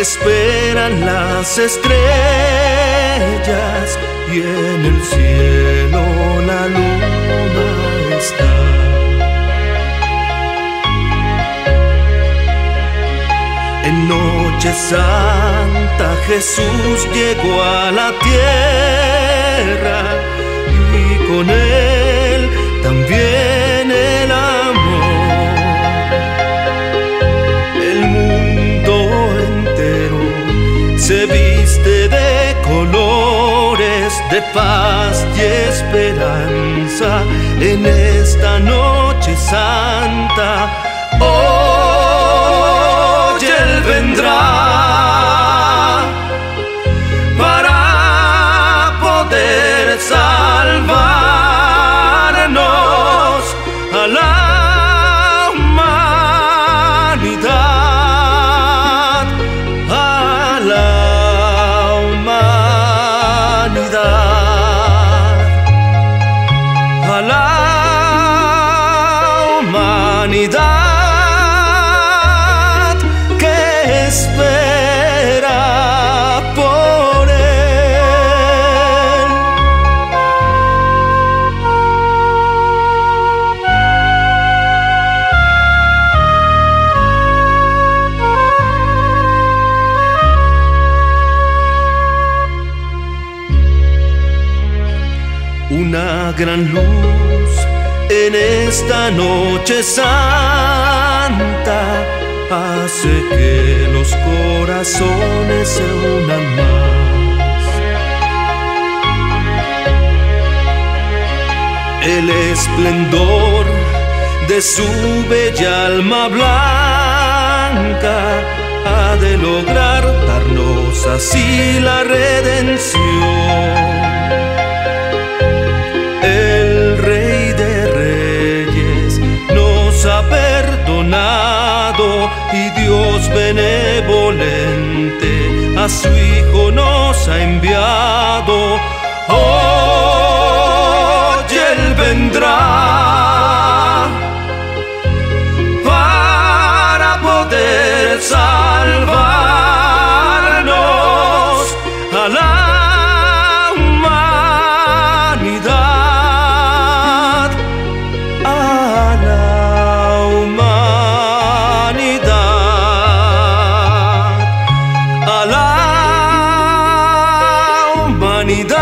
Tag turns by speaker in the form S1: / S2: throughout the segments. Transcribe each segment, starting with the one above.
S1: esperan las estrellas y en el cielo la luna está. En noche santa Jesús llegó a la tierra y con él se viste de colores de paz y esperanza en esta noche santa. Hoy Él vendrá gran luz en esta noche santa hace que los corazones se unan más. El esplendor de su bella alma blanca ha de lograr darnos así la redención. El Rey de Reyes nos ha perdonado y Dios benevolente a su Hijo nos ha enviado. Hoy Él vendrá
S2: me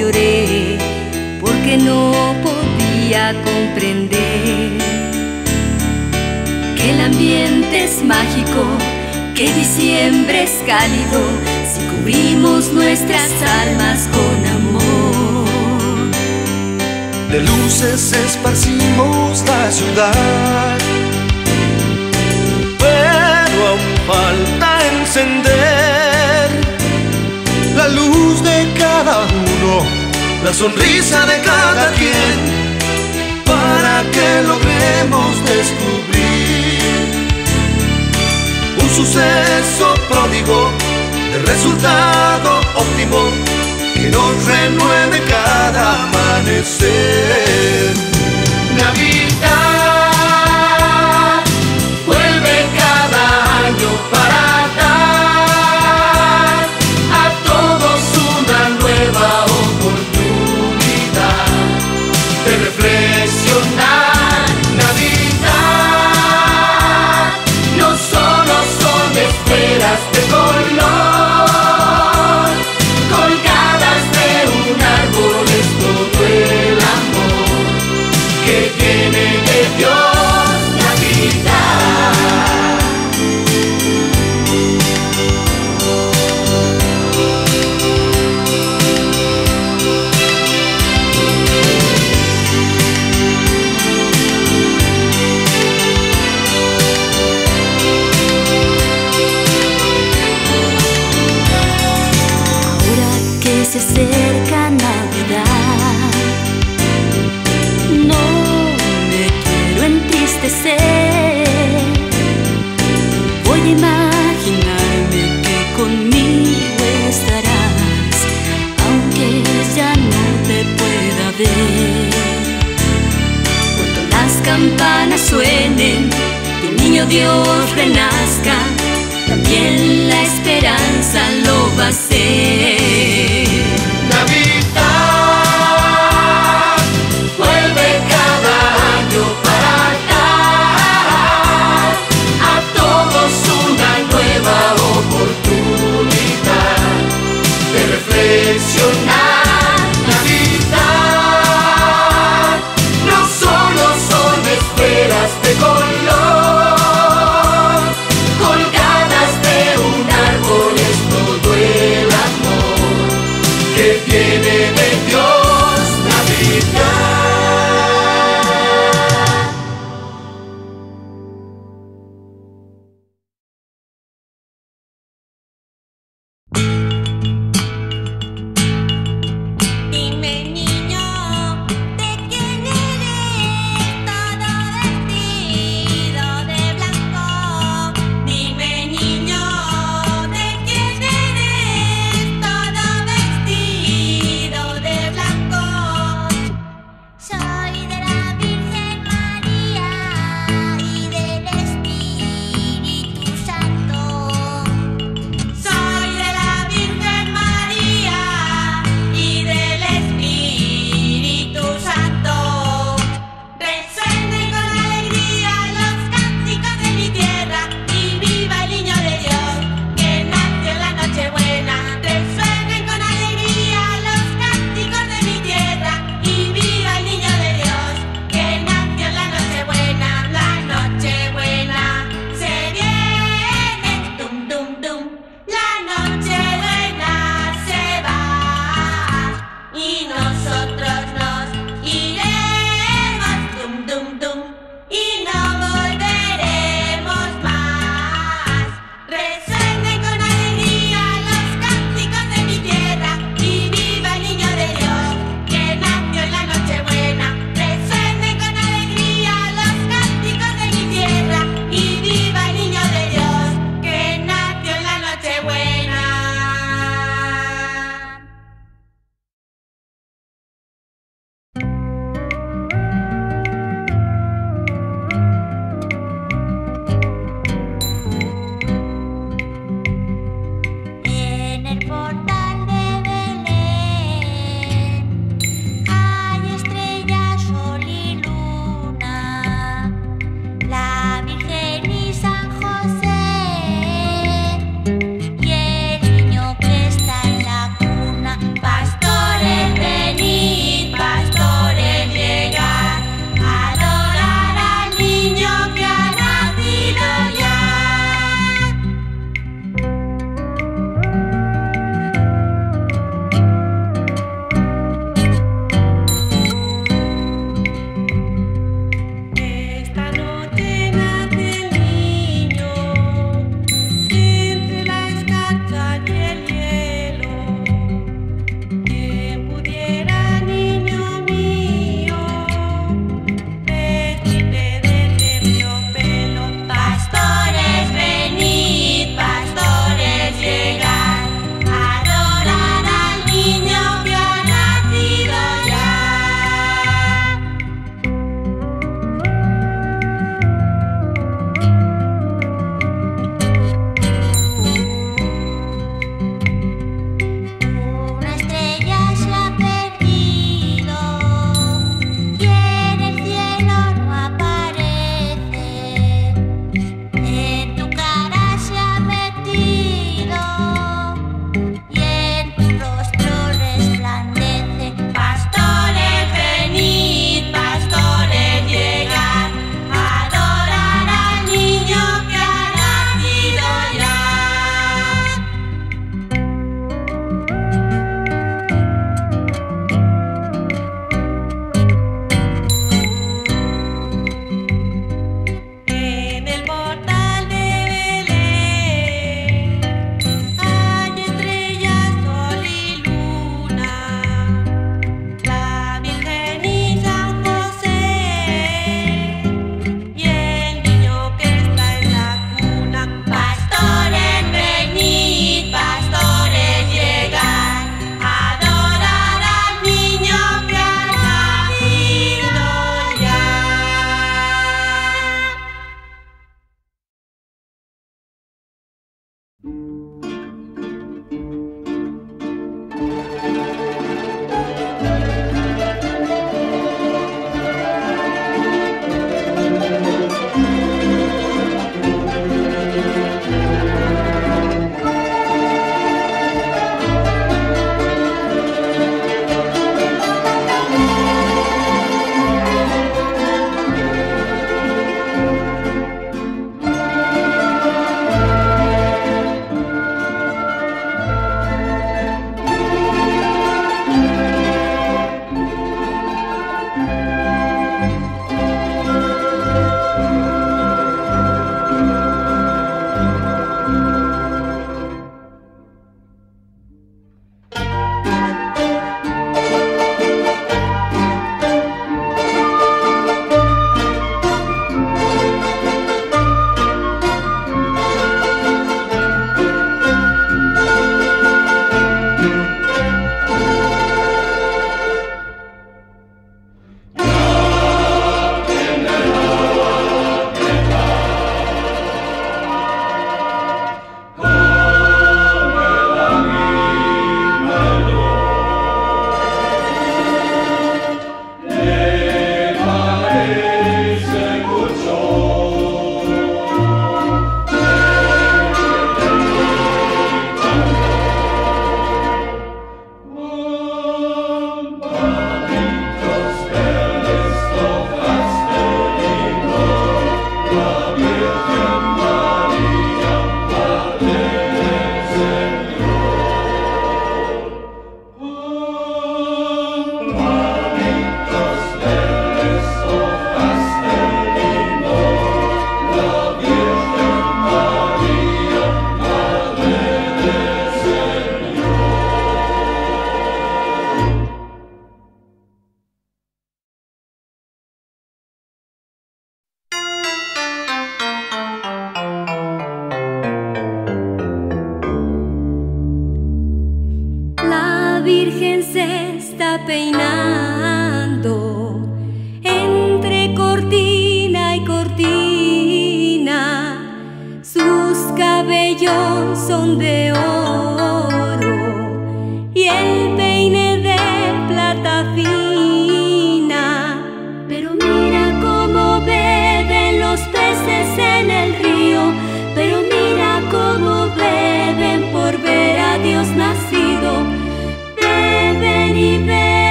S2: lloré porque no podía comprender que el ambiente es mágico, que diciembre es cálido si cubrimos nuestras almas con amor.
S1: De luces esparcimos la ciudad, pero aún falta encender la luz de cada uno, la sonrisa de cada quien, para que logremos descubrir un suceso pródigo de resultado óptimo que nos renueve cada amanecer. Navidad vuelve cada año para Dios
S2: renazca, también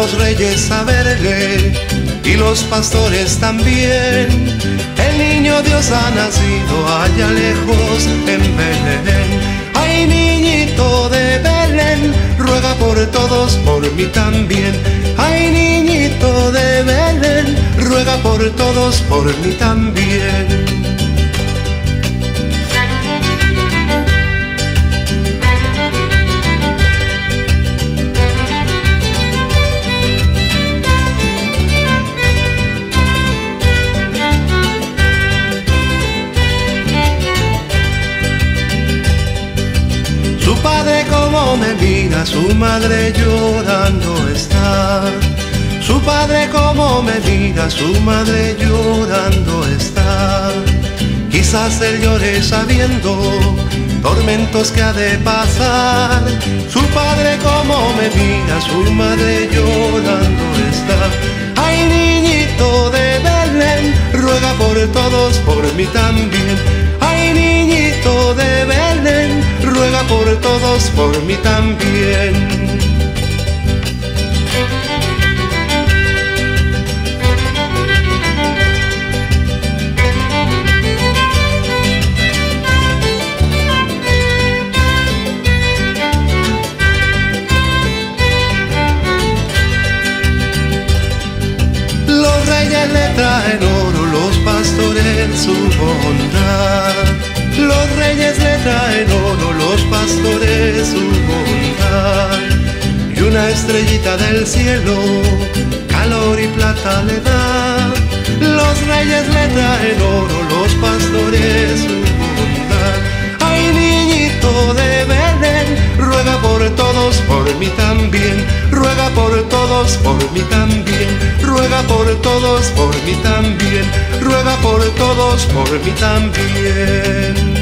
S2: los
S3: reyes a verle y los pastores también. El niño Dios ha nacido allá lejos en Belén. Ay, niñito de Belén, ruega por todos, por mí también. Ay, niñito de Belén, ruega por todos, por mí también. Me mira, su madre llorando está. Su padre como me mira, su madre llorando está. Quizás él llore sabiendo tormentos que ha de pasar. Su padre como me mira, su madre llorando está. Ay niñito de Belén, ruega por todos, por mí también. Ay niñito por todos, por mí también. Los reyes le traen oro, los pastores su bondad. Pastores su bondad. Y una estrellita del cielo, calor y plata le da. Los reyes le traen oro, los pastores su bondad. Ay, niñito de Belén, ruega por todos, por mí también. Ruega por todos, por mí también. Ruega por todos, por mí también. Ruega por todos, por mí también.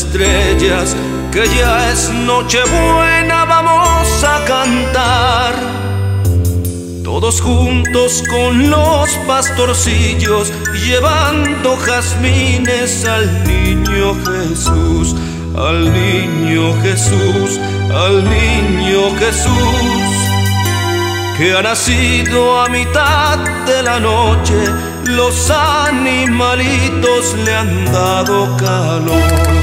S1: Estrellas, que ya es nochebuena, vamos a cantar. Todos juntos con los pastorcillos, llevando jazmines al niño Jesús, al niño Jesús, al niño Jesús, que ha nacido a mitad de la noche los animalitos le han dado calor.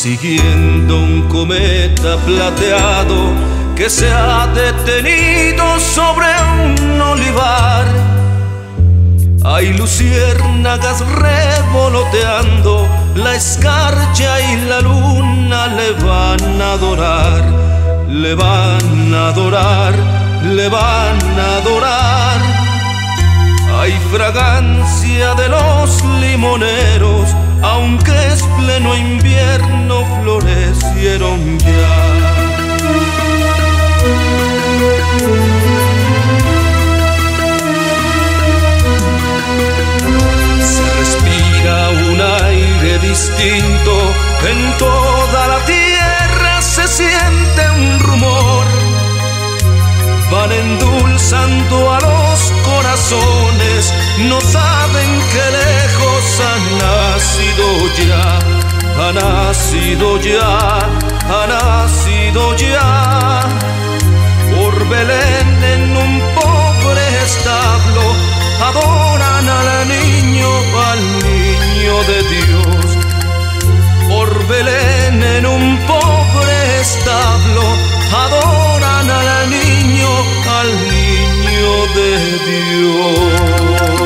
S1: Siguiendo un cometa plateado que se ha detenido sobre un olivar. Hay luciérnagas revoloteando, la escarcha y la luna le van a adorar, le van a adorar, le van a adorar. Hay fragancia de los limoneros, aunque es pleno invierno, florecieron ya. Se respira un aire distinto, en toda la tierra se siente un rumor. Van endulzando a los corazones, no saben que lejos ha nacido ya, ha nacido ya, ha nacido ya por Belén en un pobre establo, adoran al niño, al niño de Dios. Por Belén en un pobre establo, adoran al niño, Dios.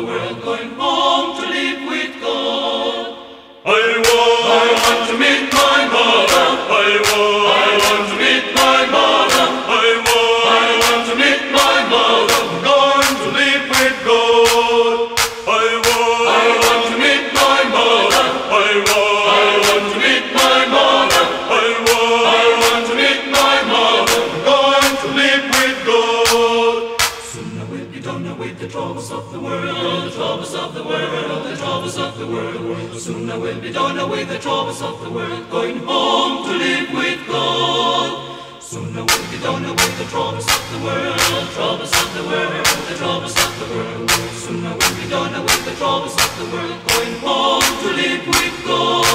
S3: the world going on. troubles of the world, going home to live with God. Soon I will be done with the troubles of the world, troubles of the world, the troubles of the world. Soon I will be done with the troubles of the world, going home to
S4: live with God.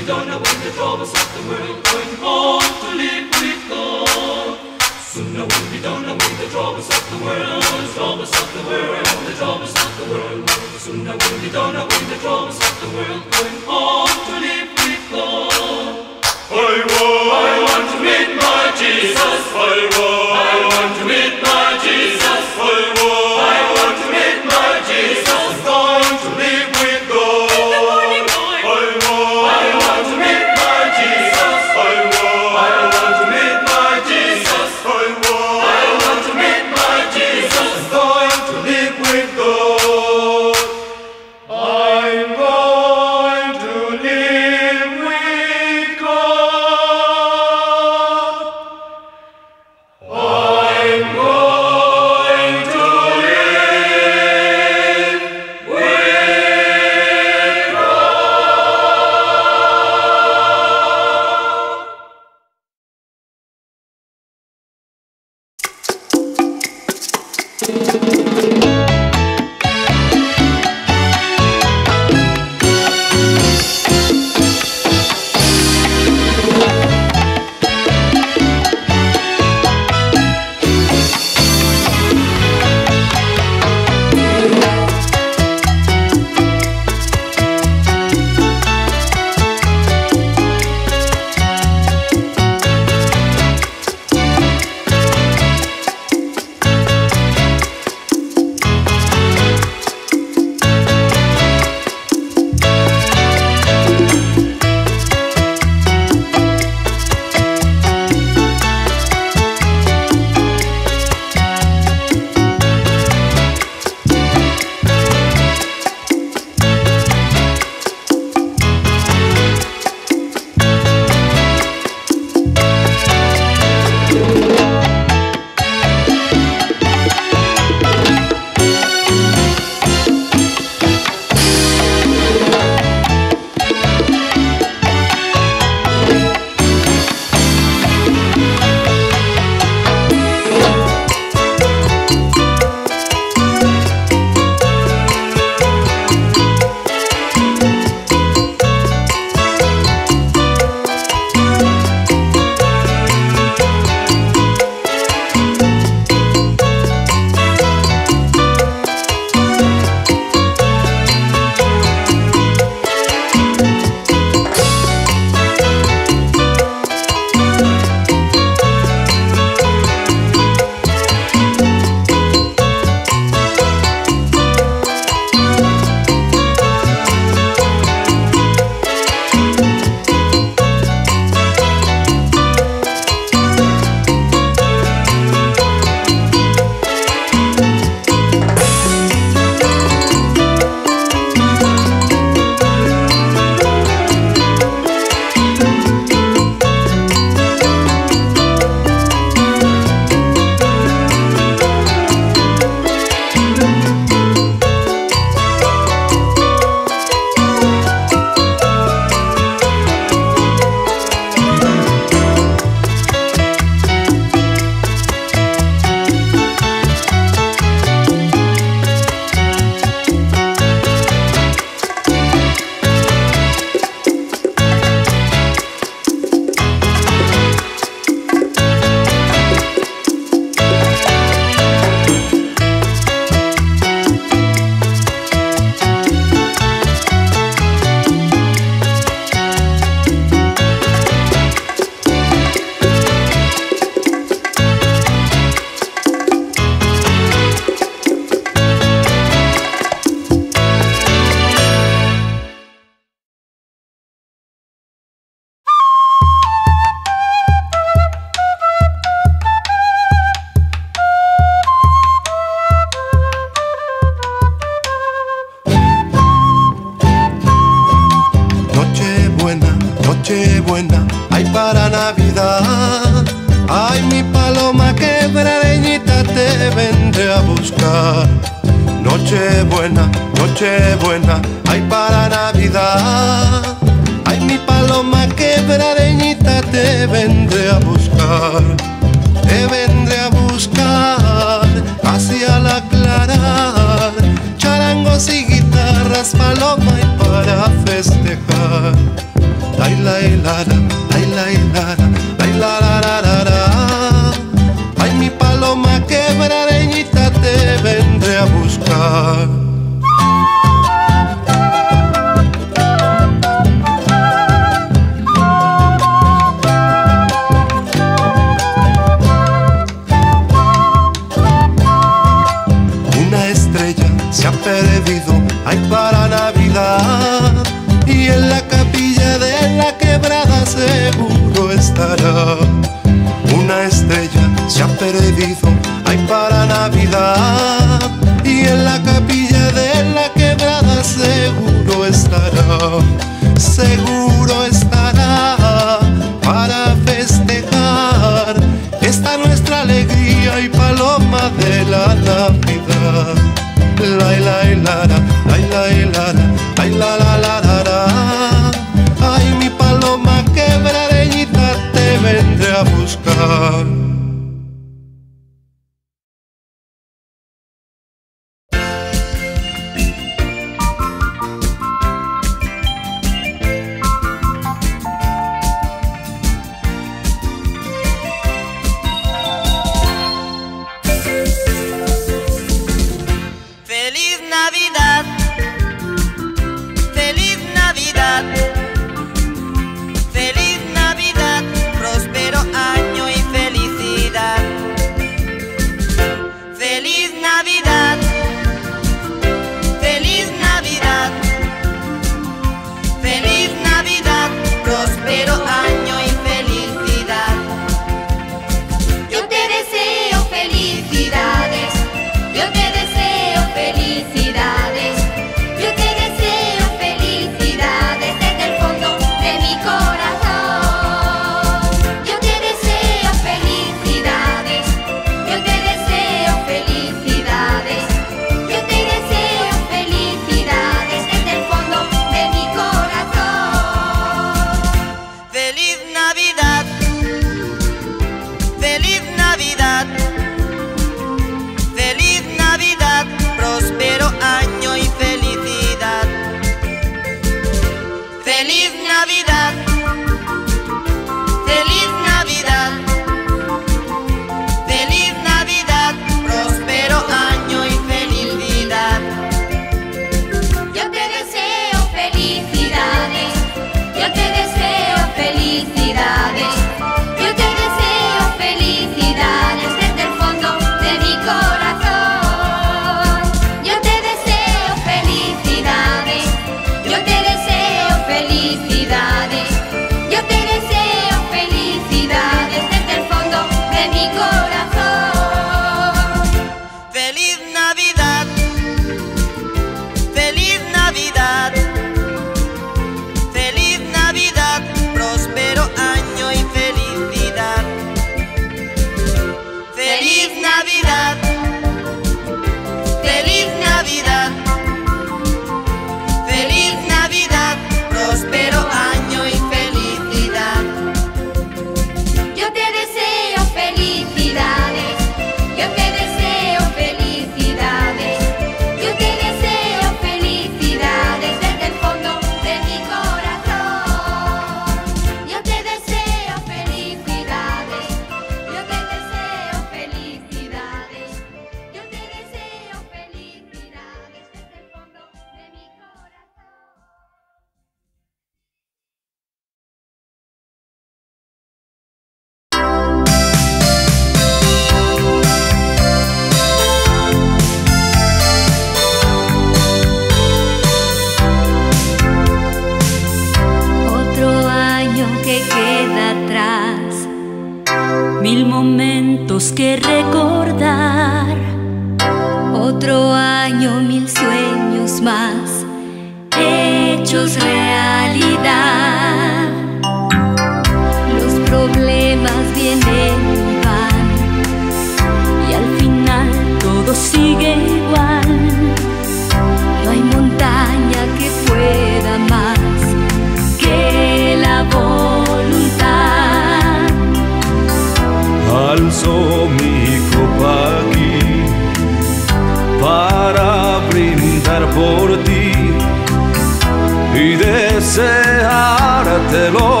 S4: 的落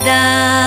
S4: Navidad,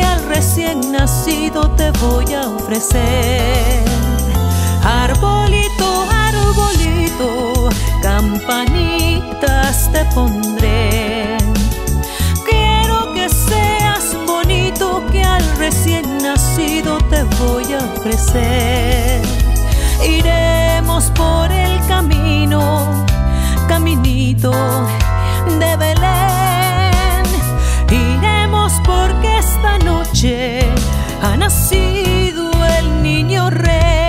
S5: al
S6: recién nacido te voy a ofrecer. Arbolito, arbolito, campanitas te pondré. Quiero que seas bonito, que al recién nacido te voy a ofrecer. Iremos por el camino, caminito de Belén. Esta noche ha nacido el niño rey.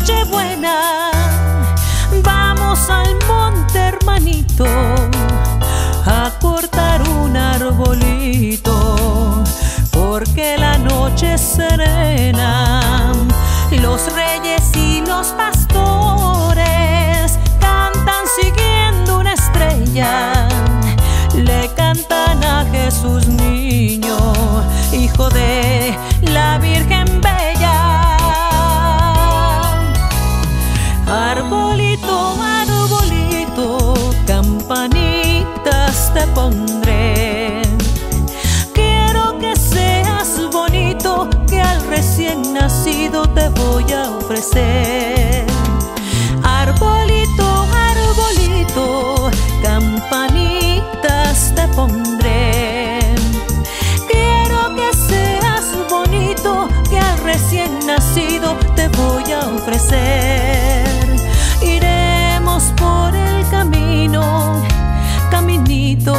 S6: Noche es noche buena. Vamos al monte, hermanito, a cortar un arbolito. Porque la noche es serena. Los reyes y los pastores cantan siguiendo una estrella. Le cantan a Jesús niño, hijo de Arbolito, arbolito, campanitas te pondré. Quiero que seas bonito, que al recién nacido te voy a ofrecer. Iremos por el camino, caminito